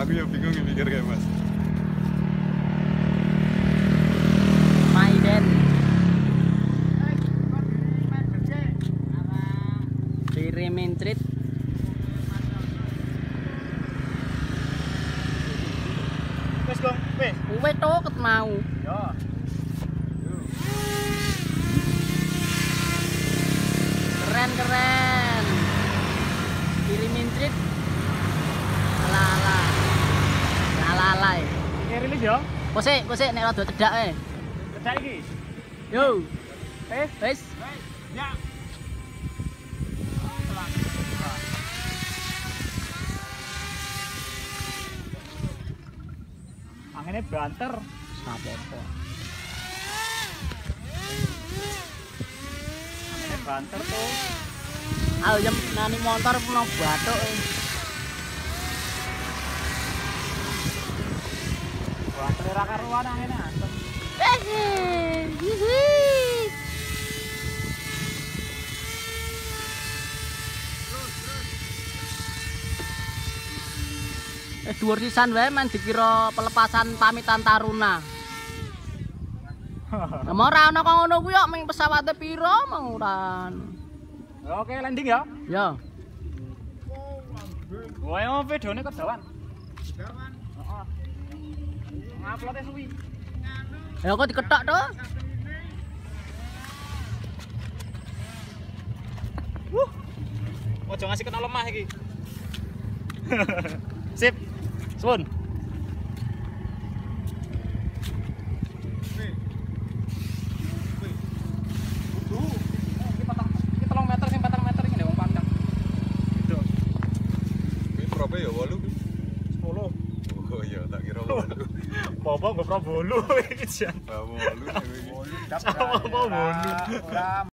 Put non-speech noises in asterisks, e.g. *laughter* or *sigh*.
Aku ya bingung nih mikir kayak mas. Maiden Dirimin treat Wes Gong, wes. Uwe toket mau Yo. Keren keren Dirimin treat Ini rilis yo. Kosek kosek nek rada cedak eh Kedak iki. Yo Wes. Wes Ya. Anginnya banter. Apa-apa Anginnya banter tuh. Ayo jam nani motor puno batuk eh ora karuan anginnya antem. Eh dhuwur sisan wae men dikira pelepasan pamitan taruna. Lah mau ora ana kok ngono kuwi kok ming pesawate piro mau ora. Oke, landing ya. Ya. Wae mau videone kedawan. Kedawan. Heeh. Nguploadnya suwi. Ya kok diketok to? Wuh. Ojo ngasih kena lemah iki. *laughs* Sip. Sun. Nggo pro bolu iki jan. Bolu. Ora